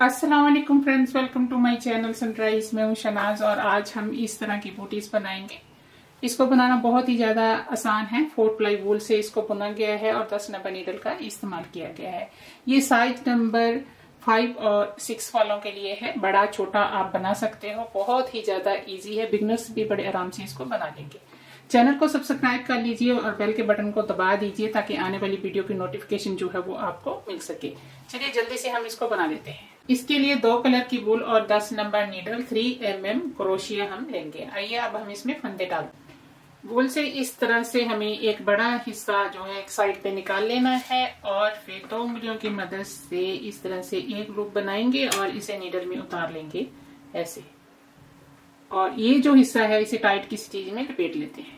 वालेकुम friends welcome to my channel sunrise मैं हूँ शनाज और आज हम इस तरह की बूटीज बनाएँगे। इसको बनाना बहुत ही ज़्यादा आसान है। फोर प्लाई वूल से इसको बुना गया है और दस नंबर नीडल का इस्तेमाल किया गया है। ये साइज़ नंबर फाइव और सिक्स वालों के लिए है। बड़ा, छोटा आप बना सकते हो। बहुत ही ज़्यादा इजी है। बिगनर्स भी बड़े आराम से इसको बना लेंगे। चैनल को सब्सक्राइब कर लीजिए और बेल के बटन को दबा दीजिए ताकि आने वाली वीडियो की नोटिफिकेशन जो है वो आपको मिल सके। चलिए जल्दी से हम इसको बना लेते हैं। इसके लिए दो कलर की वूल और 10 number needle three M M crochet हम लेंगे। आइए अब हम इसमें फंदे डाल। वूल से इस तरह से हमें एक बड़ा हिस्सा जो है एक साइड पे निकाल लेना है और फिर दो उंगलियों की मदद से इस तरह से एक लूप बनाएँगे और इसे नीडल में उतार लेंगे, ऐसे। और ये जो हिस्सा है, इसे टाइट किसी चीज़ में लपेट लेते हैं।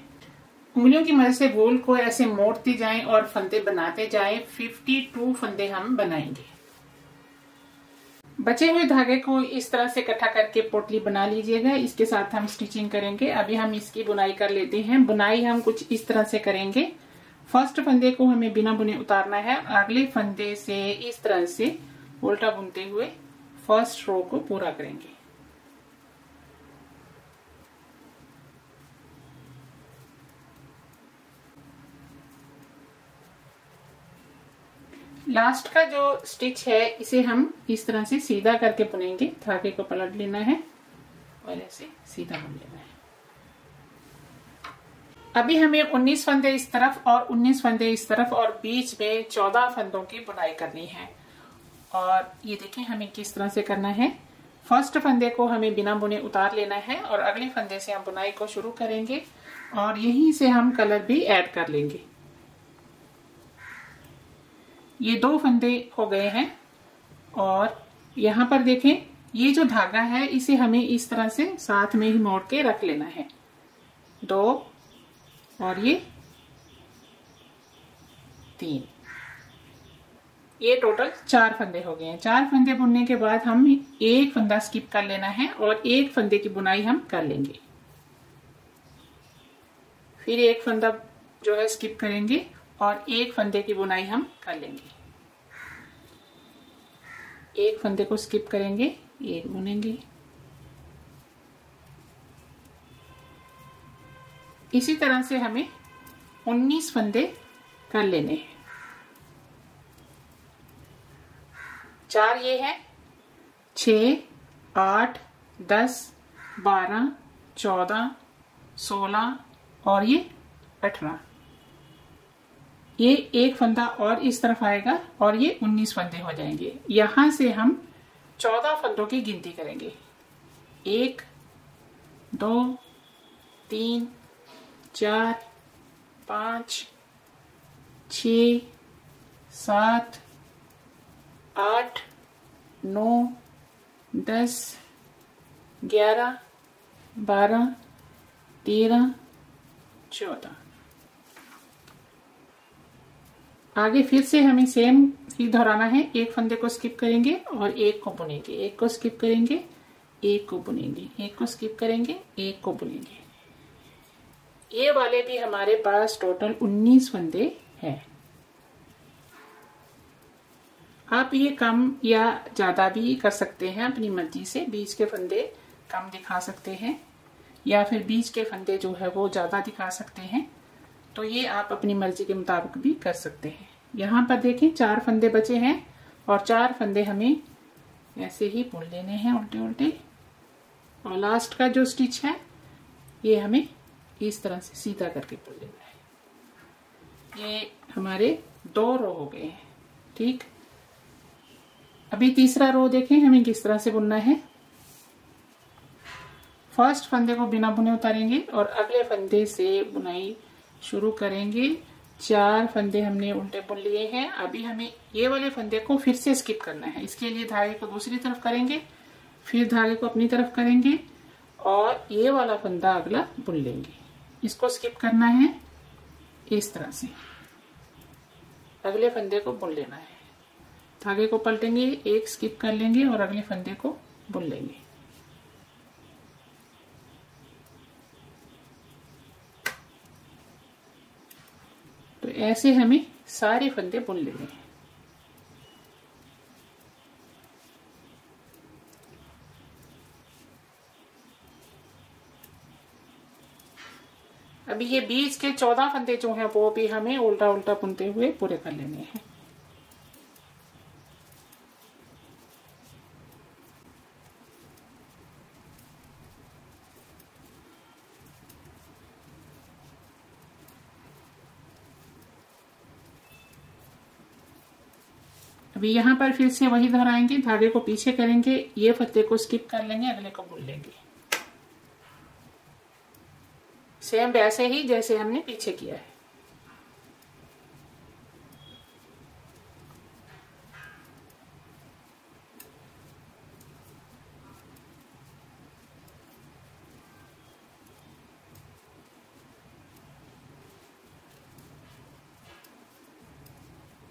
उंगलियों की मदद से वोल को ऐसे मोड़ते जाएँ और फंदे बनाते जाएँ। 52 फंदे हम बनाएँगे। बचे हुए धागे को इस तरह से इकट्ठा करके पोटली बना लीजिएगा। इसके साथ हम स्टिचिंग करेंगे। अभी हम इसकी बुनाई कर लेते हैं। बुनाई हम कुछ इस तरह से करेंगे। फ़र्स्ट फंदे को हमें बिना बुने उतारना है। अगले फंदे से इस तरह से उल्टा बुनते हुए फ़र्स्ट रो को पूरा करेंगे। लास्ट का जो स्टिच है, इसे हम इस तरह से सीधा करके बुनेंगे। धागे को पलट लेना है और ऐसे सीधा बुन लेना है। अभी हमें 19 फंदे इस तरफ़ और 19 फंदे इस तरफ़ और बीच में 14 फंदों की बुनाई करनी है। और ये देखें, हमें किस तरह से करना है। फ़र्स्ट फंदे को हमें बिना बुने उतार लेना है और अगले फंदे से हम बुनाई को शुरू करेंगे और यहीं से हम कलर भी ऐड कर लेंगे। ये दो फंदे हो गए हैं और यहाँ पर देखें, ये जो धागा है, इसे हमें इस तरह से साथ में ही मोड़ के रख लेना है। दो और ये तीन। ये टोटल चार फंदे हो गए हैं। चार फंदे बुनने के बाद हम एक फंदा स्किप कर लेना है और एक फंदे की बुनाई हम कर लेंगे। फिर एक फंदा जो है स्किप करेंगे। और एक फंदे की बुनाई हम कर लेंगे। एक फंदे को स्किप करेंगे, एक बुनेंगे। इसी तरह से हमें 19 फंदे कर लेने हैं। चार ये है। छ, आठ, दस, बारह, चौदह, सोलह और ये अठारह। ये एक फंदा और इस तरफ़ आएगा और ये उन्नीस फंदे हो जाएँगे। यहाँ से हम चौदह फंदों की गिनती करेंगे। एक, दो, तीन, चार, पाँच, छ, सात, आठ, नौ, दस, ग्यारह, बारह, तेरह, चौदह। आगे फिर से हमें सेम ही दोहराना है। एक फंदे को स्किप करेंगे और एक को बुनेंगे। एक को स्किप करेंगे, एक को बुनेंगे। एक को स्किप करेंगे, एक को बुनेंगे। ये वाले भी हमारे पास टोटल 19 फंदे हैं। आप ये कम या ज़्यादा भी कर सकते हैं, अपनी मर्ज़ी से बीच के फंदे कम दिखा सकते हैं, या फिर बीच के फंदे जो है वो ज़्यादा दिखा सकते हैं। तो ये आप अपनी मर्ज़ी के मुताबिक भी कर सकते हैं। यहाँ पर देखें, चार फंदे बचे हैं और चार फंदे हमें ऐसे ही बुन लेने हैं उल्टे उल्टे और लास्ट का जो स्टिच है, ये हमें इस तरह से सीधा करके बुन लेना है। ये हमारे दो रो हो गए हैं, ठीक? अभी तीसरा रो देखें, हमें किस तरह से बुनना है। फ़र्स्ट फंदे को बिना बुने उतारेंगे और अगले फंदे से बुनाई शुरू करेंगे। चार फंदे हमने उल्टे बुन लिए हैं। अभी हमें ये वाले फंदे को फिर से स्किप करना है। इसके लिए धागे को दूसरी तरफ़ करेंगे, फिर धागे को अपनी तरफ़ करेंगे और ये वाला फंदा अगला बुन लेंगे। इसको स्किप करना है इस तरह से। अगले फंदे को बुन लेना है। धागे को पलटेंगे, एक स्किप कर लेंगे और अगले फंदे को बुन लेंगे। ऐसे हमें सारे फंदे बुन लेने हैं। अभी ये बीच के चौदह फंदे जो हैं, वो भी हमें उल्टा उल्टा बुनते हुए पूरे कर लेने हैं। अभी यहाँ पर फिर से वही दोहराएँगे धागे को पीछे करेंगे, ये फत्ते को स्किप कर लेंगे, अगले को बुन लेंगे। सेम वैसे ही जैसे हमने पीछे किया है।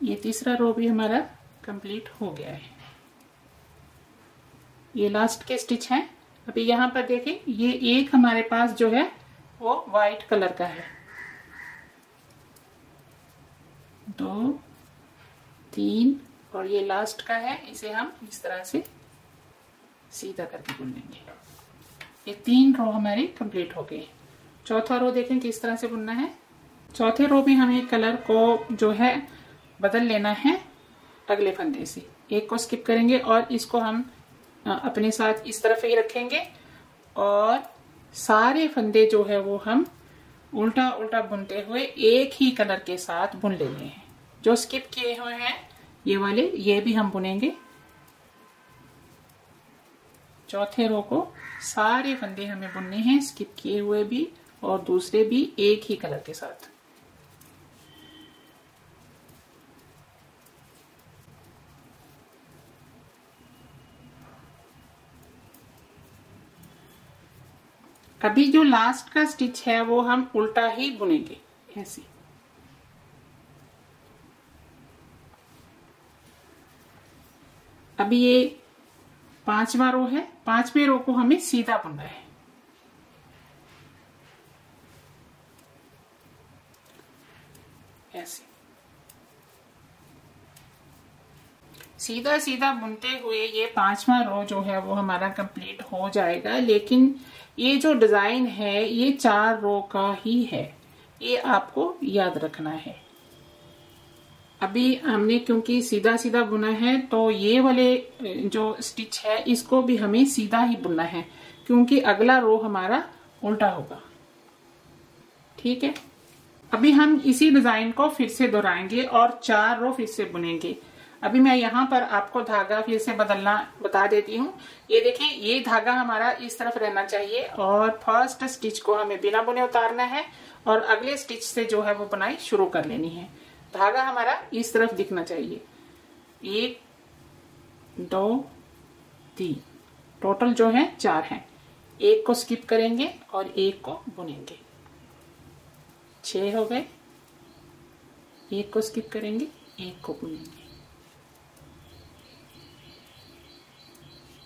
ये तीसरा रो भी हमारा कंप्लीट हो गया है। ये लास्ट के स्टिच है। अभी यहाँ पर देखें, ये एक हमारे पास जो है, वो वाइट कलर का है। दो, तीन, और ये लास्ट का है। इसे हम इस तरह से सीधा करके बुन लेंगे। ये तीन रो हमारी कंप्लीट हो गई चौथा रो देखें किस तरह से बुनना है। चौथे रो में हमें कलर को जो है बदल लेना है। अगले फंदे से। एक को स्किप करेंगे और इसको हम अपने साथ इस तरफ़ ही रखेंगे। और सारे फंदे जो है वो हम उल्टा उल्टा बुनते हुए एक ही कलर के साथ बुन लेने हैं जो स्किप किए हुए हैं, ये वाले, ये भी हम बुनेंगे। चौथे रो को सारे फंदे हमें बुनने हैं स्किप किए हुए भी और दूसरे भी एक ही कलर के साथ। अभी जो लास्ट का स्टिच है, वो हम उल्टा ही बुनेंगे, ऐसे। अभी ये पांचवा रो है, पांचवे रो को हमें सीधा बुनना है ऐसे सीधा सीधा बुनते हुए ये पांचवा रो जो है वो हमारा कंप्लीट हो जाएगा। लेकिन ये जो डिज़ाइन है, ये चार रो का ही है। ये आपको याद रखना है। अभी हमने क्योंकि सीधा सीधा बुना है तो ये वाले जो स्टिच है, इसको भी हमें सीधा ही बुनना है, क्योंकि अगला रो हमारा उल्टा होगा। ठीक है? अभी हम इसी डिज़ाइन को फिर से दोहराएँगे और चार रो फिर से बुनेंगे। अभी मैं यहाँ पर आपको धागा फिर से बदलना, बता देती हूँ। ये देखें, ये धागा हमारा इस तरफ़ रहना चाहिए और फ़र्स्ट स्टिच को हमें बिना बुने उतारना है और अगले स्टिच से जो है वो बुनाई शुरू कर लेनी है। धागा हमारा इस तरफ़ दिखना चाहिए। एक, दो, तीन। टोटल जो है, चार है। एक को स्किप करेंगे और एक को बुनेंगे। छ हो गए। एक को स्किप करेंगे, एक को बुनेंगे।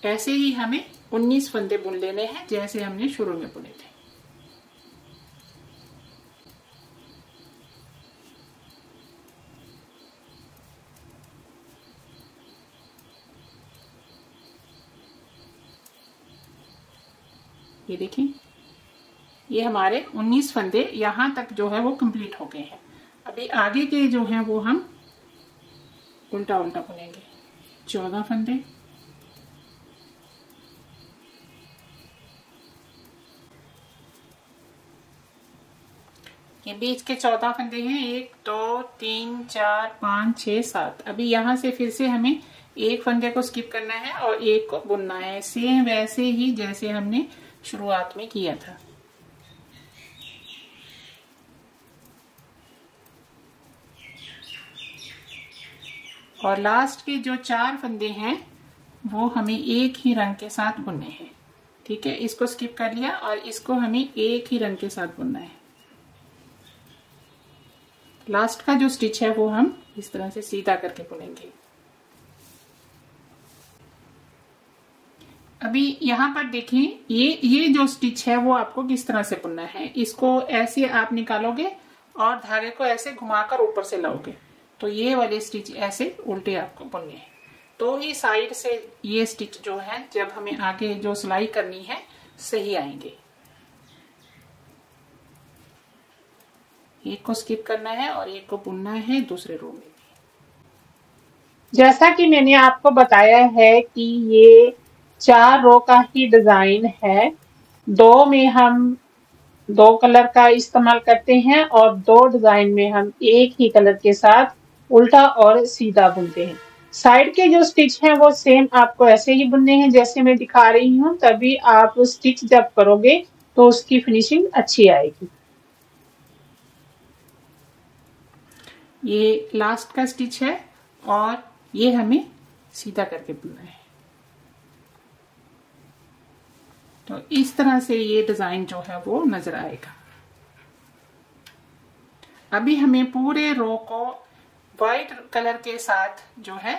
ऐसे ही हमें 19 फंदे बुन लेने हैं, जैसे हमने शुरू में बुने थे। ये देखें, ये हमारे 19 फंदे यहाँ तक जो है वो कंप्लीट हो गए हैं। अभी आगे के जो हैं वो हम उल्टा उल्टा बुनेंगे। चौदह फंदे ये बीच के चौदह फंदे हैं, एक, दो, तीन, चार, पाँच छ सात। अभी यहाँ से फिर से हमें एक फंदे को स्किप करना है और एक को बुनना है। सेम वैसे ही जैसे हमने शुरुआत में किया था। और लास्ट के जो चार फंदे हैं, वो हमें एक ही रंग के साथ बुनने हैं। ठीक है? इसको स्किप कर लिया और इसको हमें एक ही रंग के साथ बुनना है। लास्ट का जो स्टिच है वो हम इस तरह से सीधा करके बुनेंगे। अभी यहाँ पर देखिए ये ये जो स्टिच है वो आपको किस तरह से बुनना है? इसको ऐसे आप निकालोगे और धागे को ऐसे घुमाकर ऊपर से लाओगे। तो ये वाले स्टिच ऐसे उल्टे आपको बुनने हैं। तो ही साइड से ये स्टिच जो है, जब हमें आगे जो सिलाई करनी है, सही आएँगे। एक को स्किप करना है और एक को बुनना है दूसरे रो में भी। जैसा कि मैंने आपको बताया है कि ये चार रो का ही डिज़ाइन है। दो में हम दो कलर का इस्तेमाल करते हैं और दो डिज़ाइन में हम एक ही कलर के साथ उल्टा और सीधा बुनते हैं। साइड के जो स्टिच हैं वो सेम आपको ऐसे ही बुनने हैं जैसे मैं दिखा रही हूँ, तभी आप स्टिच जब करोगे तो उसकी फिनिशिंग अच्छी आएगी। ये लास्ट का स्टिच है और ये हमें सीधा करके बुनना है। तो इस तरह से ये डिज़ाइन जो है वो नज़र आएगा। अभी हमें पूरे रो को व्हाइट कलर के साथ जो है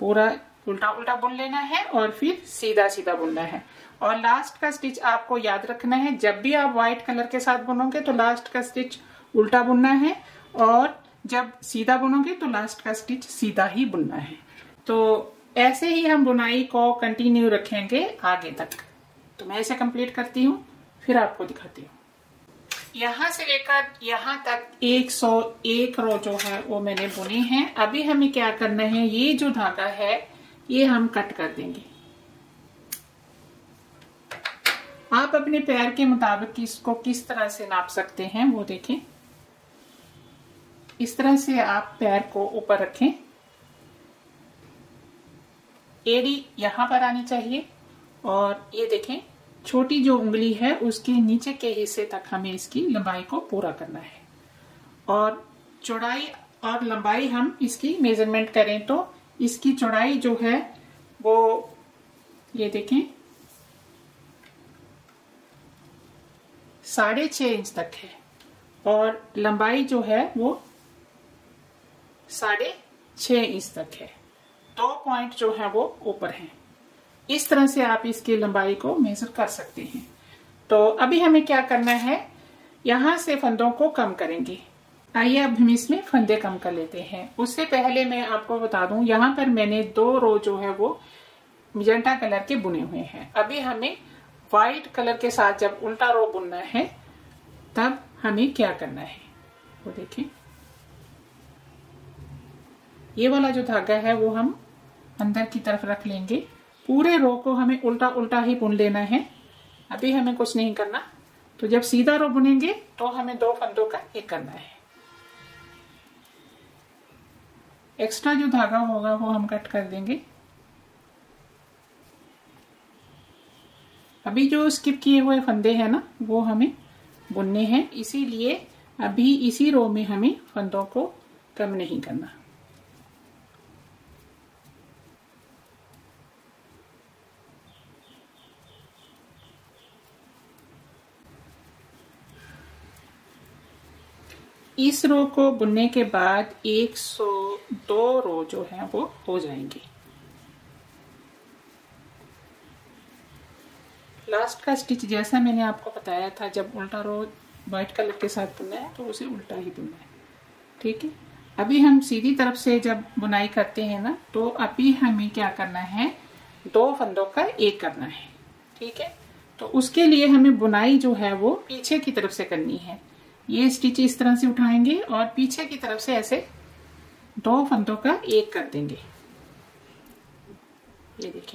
पूरा उल्टा उल्टा बुन लेना है और फिर सीधा सीधा बुनना है। और लास्ट का स्टिच आपको याद रखना है, जब भी आप व्हाइट कलर के साथ बुनोगे तो लास्ट का स्टिच उल्टा बुनना है और जब सीधा बुनोगे तो लास्ट का स्टिच सीधा ही बुनना है। तो ऐसे ही हम बुनाई को कंटिन्यू रखेंगे आगे तक। तो मैं इसे कंप्लीट करती हूँ, फिर आपको दिखाती हूँ। यहाँ से लेकर यहाँ तक 101 रो जो है वो मैंने बुनी है। अभी हमें क्या करना है, ये जो धागा है, ये हम कट कर देंगे। आप अपने पैर के मुताबिक इसको किस तरह से नाप सकते हैं वो देखें। इस तरह से आप पैर को ऊपर रखें। एड़ी यहाँ पर आनी चाहिए और ये देखें, छोटी जो उंगली है उसके नीचे के हिस्से तक हमें इसकी लंबाई को पूरा करना है। और चौड़ाई और लंबाई हम इसकी मेज़रमेंट करें तो इसकी चौड़ाई जो है वो, ये देखें, साढ़े छ इंच तक है। और लंबाई जो है वो साढ़े छ इंच तक है। दो पॉइंट जो है वो ऊपर है। इस तरह से आप इसकी लंबाई को मेजर कर सकते हैं। तो अभी हमें क्या करना है? यहाँ से फंदों को कम करेंगे। आइए अब हम इसमें फंदे कम कर लेते हैं। उससे पहले मैं आपको बता दूँ, यहाँ पर मैंने दो रो जो है वो मिजेंटा कलर के बुने हुए हैं। अभी हमें व्हाइट कलर के साथ जब उल्टा रो बुनना है, तब हमें क्या करना है? वो देखें। ये वाला जो धागा है, वो हम अंदर की तरफ़ रख लेंगे। पूरे रो को हमें उल्टा उल्टा ही बुन लेना है। अभी हमें कुछ नहीं करना। तो जब सीधा रो बुनेंगे तो हमें दो फंदों का एक करना है। एक्स्ट्रा जो धागा होगा, वो हम कट कर देंगे। अभी जो स्किप किए हुए फंदे हैं ना, वो हमें बुनने हैं। इसीलिए अभी इसी रो में हमें फंदों को कम नहीं करना। इस रो को बुनने के बाद 102 रो जो है वो हो जाएँगे। लास्ट का स्टिच जैसा मैंने आपको बताया था, जब उल्टा रो व्हाइट कलर के साथ बुनना है तो उसे उल्टा ही बुनना है। ठीक है? अभी हम सीधी तरफ़ से जब बुनाई करते हैं ना तो अभी हमें क्या करना है? दो फंदों का एक करना है। ठीक है? तो उसके लिए हमें बुनाई जो है वो पीछे की तरफ़ से करनी है। ये स्टिच इस तरह से उठाएँगे और पीछे की तरफ़ से ऐसे दो फंदों का एक कर देंगे।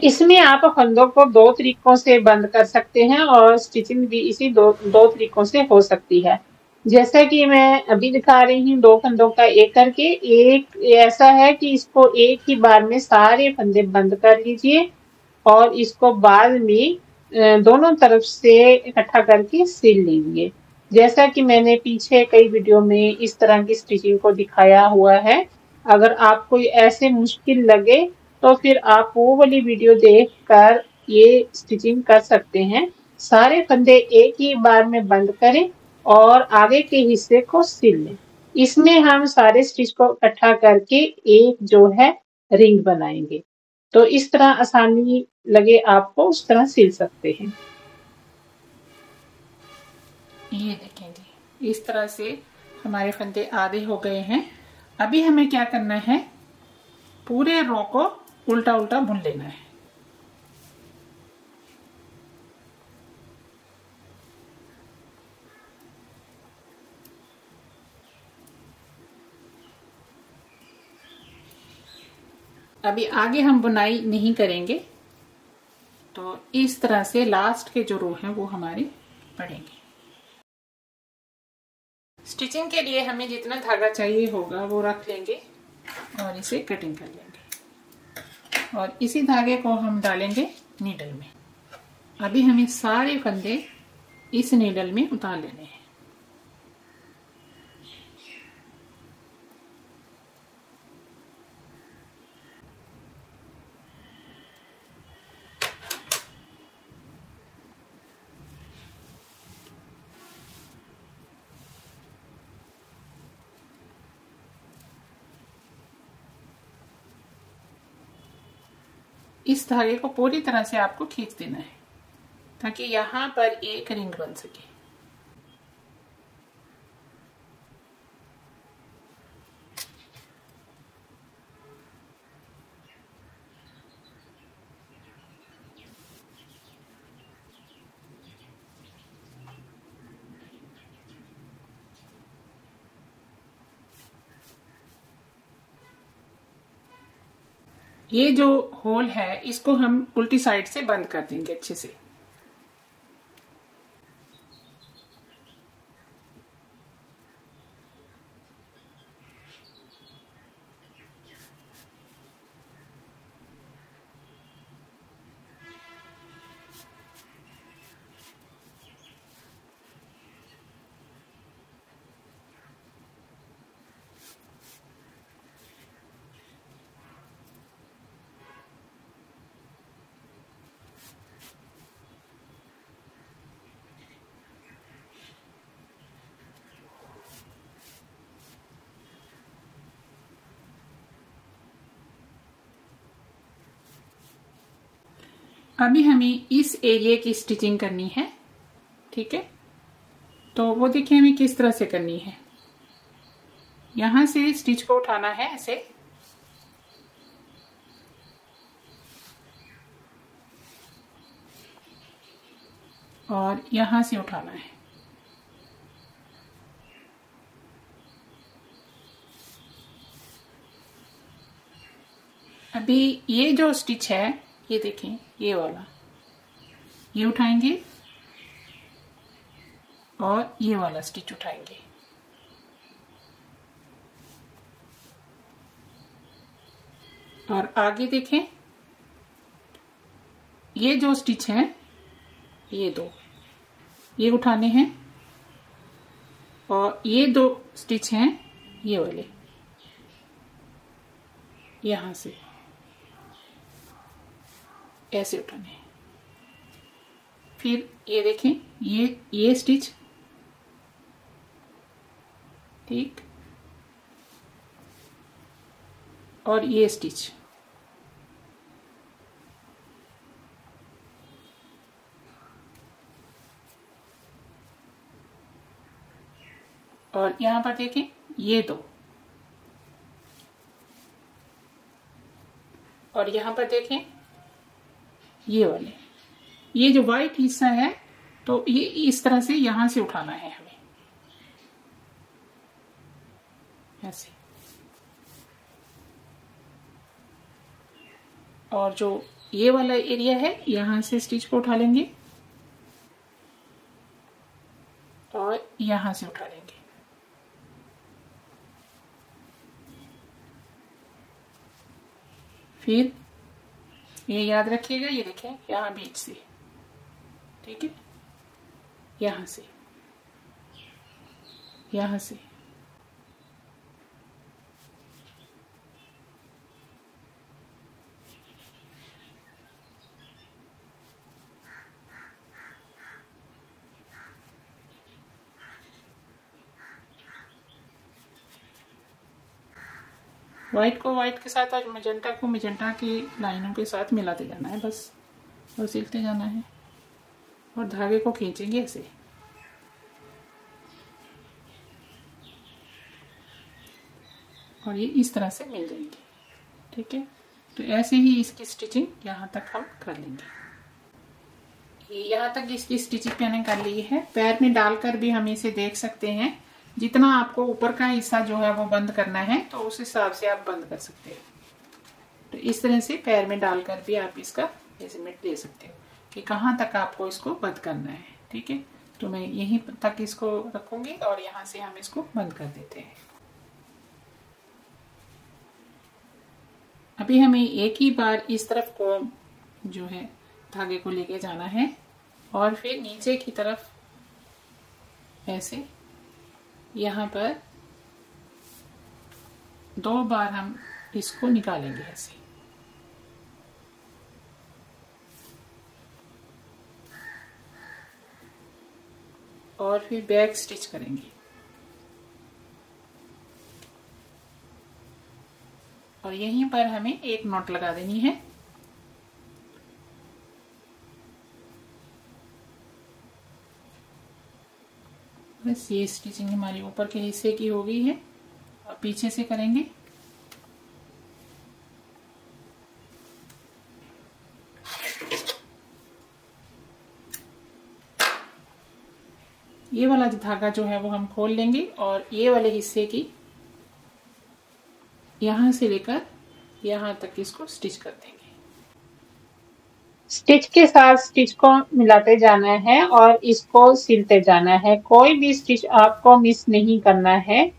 इसमें आप फंदों को दो तरीकों से बंद कर सकते हैं और स्टिचिंग भी इसी दो दो तरीकों से हो सकती है। जैसा कि मैं अभी दिखा रही हूँ, दो फंदों का एक करके, एक ऐसा है कि इसको एक ही बार में सारे फंदे बंद कर लीजिए और इसको बाद में दोनों तरफ़ से इकट्ठा करके सिल लीजिए जैसा कि मैंने पीछे कई वीडियो में इस तरह की स्टिचिंग को दिखाया हुआ है, अगर आपको ऐसे मुश्किल लगे तो फिर आप वो वाली वीडियो देख कर ये स्टिचिंग कर सकते हैं। सारे फंदे एक ही बार में बंद करें और आगे के हिस्से को सिल लें। इसमें हम सारे स्टिच को इकट्ठा करके एक जो है, रिंग बनाएँगे। तो इस तरह आसानी लगे आपको उस तरह सिल सकते हैं। ये देखें जी। इस तरह से हमारे फंदे आधे हो गए हैं। अभी हमें क्या करना है? पूरे रो को उल्टा उल्टा बुन लेना है। अभी आगे हम बुनाई नहीं करेंगे। तो इस तरह से लास्ट के जो रो हैं, वो हमारे पड़ेंगे स्टिचिंग के लिए हमें जितना धागा चाहिए होगा, वो रख लेंगे और इसे कटिंग कर लेंगे। और इसी धागे को हम डालेंगे नीडल में। अभी हमें सारे फंदे इस नीडल में उतार लेने हैं। इस धागे को पूरी तरह से आपको खींच देना है, ताकि यहाँ पर एक रिंग बन सके। ये जो होल है इसको हम उल्टी साइड से बंद कर देंगे अच्छे से। अभी हमें इस एरिया की स्टिचिंग करनी है, ठीक है? तो वो देखिए हमें किस तरह से करनी है। यहाँ से स्टिच को उठाना है ऐसे। और यहाँ से उठाना है। अभी ये जो स्टिच है ये देखें, ये वाला। ये उठाएँगे और ये वाला स्टिच उठाएँगे। और आगे देखें, ये जो स्टिच है, ये दो। ये उठाने हैं और ये दो स्टिच हैं, ये वाले। यहाँ से। ऐसे उठाने हैं। फिर ये देखें, ये ये स्टिच ठीक। और ये स्टिच और यहाँ पर देखें, ये दो। और यहाँ पर देखें ये वाले। ये जो व्हाइट हिस्सा है तो ये इस तरह से यहाँ से उठाना है हमें। ऐसे। और जो ये वाला एरिया है, यहाँ से स्टिच को उठा लेंगे। और यहाँ से उठा लेंगे। फिर ये याद रखिएगा ये देखें यहाँ बीच से। ठीक है? यहाँ से। यहाँ से। व्हाइट को व्हाइट के साथ आज मजेंटा को मजेंटा की लाइनों के साथ मिलाते जाना है, बस। और सिलते जाना है। और धागे को खींचेंगे ऐसे। और ये इस तरह से मिल जाएँगे। ठीक है? तो ऐसे ही इसकी स्टिचिंग यहाँ तक हम कर लेंगे। यहाँ तक इसकी स्टिचिंग मैंने कर ली है, पैर में डालकर भी हम इसे देख सकते हैं। जितना आपको ऊपर का हिस्सा जो है वो बंद करना है तो उस हिसाब से आप बंद कर सकते हैं। तो इस तरह से पैर में डालकर भी आप इसका मेज़रमेंट ले सकते हो कि कहाँ तक आपको इसको बंद करना है, ठीक है? तो मैं यहीं तक इसको रखूँगी और यहाँ से हम इसको बंद कर देते हैं। अभी हमें एक ही बार इस तरफ़ को जो है धागे को लेके जाना है और फिर नीचे की तरफ़ ऐसे यहाँ पर दो बार हम इसको निकालेंगे ऐसे। और फिर बैक स्टिच करेंगे। और यहीं पर हमें एक नोट लगा देनी है। बस ये स्टिचिंग हमारी ऊपर के हिस्से की हो गई है। और पीछे से करेंगे। ये वाला धागा जो है वो हम खोल लेंगे और ये वाले हिस्से की यहाँ से लेकर यहाँ तक इसको स्टिच कर देंगे। स्टिच के साथ स्टिच को मिलाते जाना है और इसको सिलते जाना है। कोई भी स्टिच आपको मिस नहीं करना है।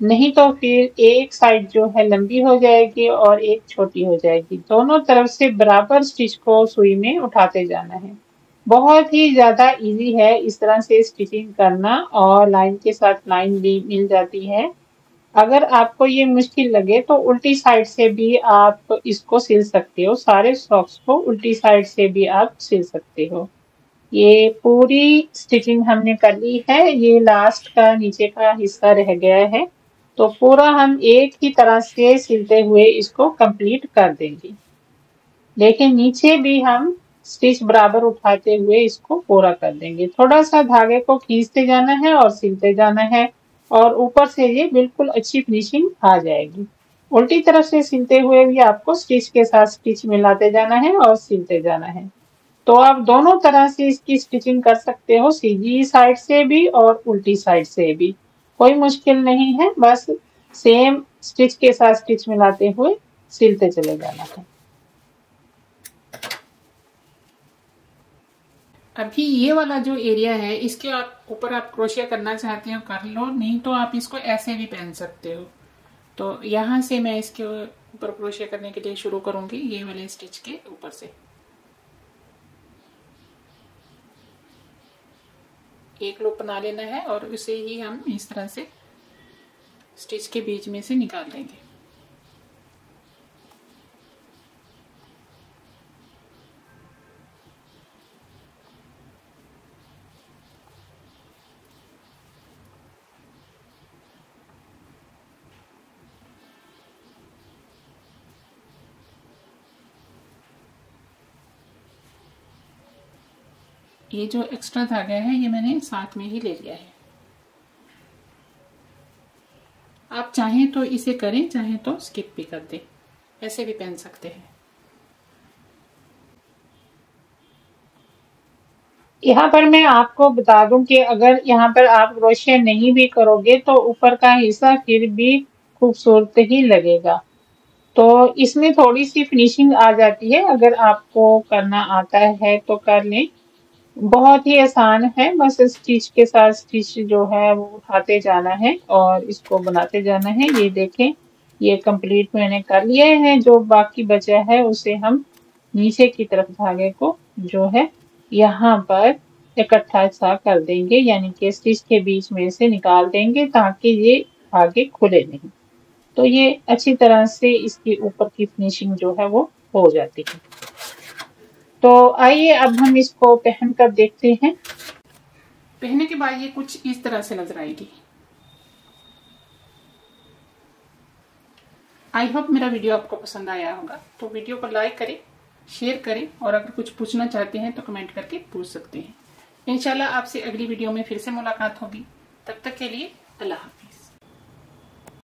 नहीं तो फिर एक साइड जो है लंबी हो जाएगी और एक छोटी हो जाएगी। दोनों तरफ़ से बराबर स्टिच को सुई में उठाते जाना है। बहुत ही ज़्यादा इजी है इस तरह से स्टिचिंग करना और लाइन के साथ लाइन भी मिल जाती है। अगर आपको ये मुश्किल लगे तो उल्टी साइड से भी आप इसको सिल सकते हो। सारे सॉक्स को उल्टी साइड से भी आप सिल सकते हो। ये पूरी स्टिचिंग हमने कर ली है। ये लास्ट का नीचे का हिस्सा रह गया है। तो पूरा हम एक ही तरह से सिलते हुए इसको कंप्लीट कर देंगे। लेकिन नीचे भी हम स्टिच बराबर उठाते हुए इसको पूरा कर देंगे। थोड़ा सा धागे को खींचते जाना है और सिलते जाना है। और ऊपर से ये बिल्कुल अच्छी फिनिशिंग आ जाएगी। उल्टी तरफ़ से सिलते हुए भी आपको स्टिच के साथ स्टिच मिलाते जाना है और सिलते जाना है। तो आप दोनों तरह से इसकी स्टिचिंग कर सकते हो, सीधी साइड से भी और उल्टी साइड से भी। कोई मुश्किल नहीं है, बस सेम स्टिच के साथ स्टिच मिलाते हुए सिलते चले जाना है। अभी ये वाला जो एरिया है, इसके आप, ऊपर आप क्रोशिया करना चाहते हो, कर लो, नहीं तो आप इसको ऐसे भी पहन सकते हो। तो यहाँ से मैं इसके ऊपर क्रोशिया करने के लिए शुरू करूँगी, ये वाले स्टिच के ऊपर से। एक लूप बना लेना है और उसे ही हम इस तरह से स्टिच के बीच में से निकाल लेंगे। ये जो एक्स्ट्रा धागा है, ये मैंने साथ में ही ले लिया है। आप चाहें तो इसे करें, चाहें तो स्किप भी कर दें। ऐसे भी पहन सकते हैं। यहाँ पर मैं आपको बता दूँ कि अगर यहाँ पर आप क्रोशिया नहीं भी करोगे तो ऊपर का हिस्सा फिर भी खूबसूरत ही लगेगा। तो इसमें थोड़ी सी फिनिशिंग आ जाती है। अगर आपको करना आता है तो कर लें। बहुत ही आसान है। बस स्टिच के साथ स्टिच जो है वो उठाते जाना है और इसको बनाते जाना है। ये देखें, ये कंप्लीट मैंने कर लिए है। जो बाकी बचा है उसे हम नीचे की तरफ़ धागे को जो है यहाँ पर इकट्ठा सा कर देंगे, यानी कि स्टिच के बीच में से निकाल देंगे ताकि ये धागे खुले नहीं। तो ये अच्छी तरह से इसकी ऊपर की फिनिशिंग जो है वो हो जाती है। तो आइए अब हम इसको पहन कर देखते हैं। पहनने के बाद ये कुछ इस तरह से नज़र आएगी। आई होप मेरा वीडियो आपको पसंद आया होगा। तो वीडियो को लाइक करें, शेयर करें और अगर कुछ पूछना चाहते हैं तो कमेंट करके पूछ सकते हैं। इंशाल्लाह आपसे अगली वीडियो में फिर से मुलाकात होगी। तब तक के लिए अल्लाह हाफिज।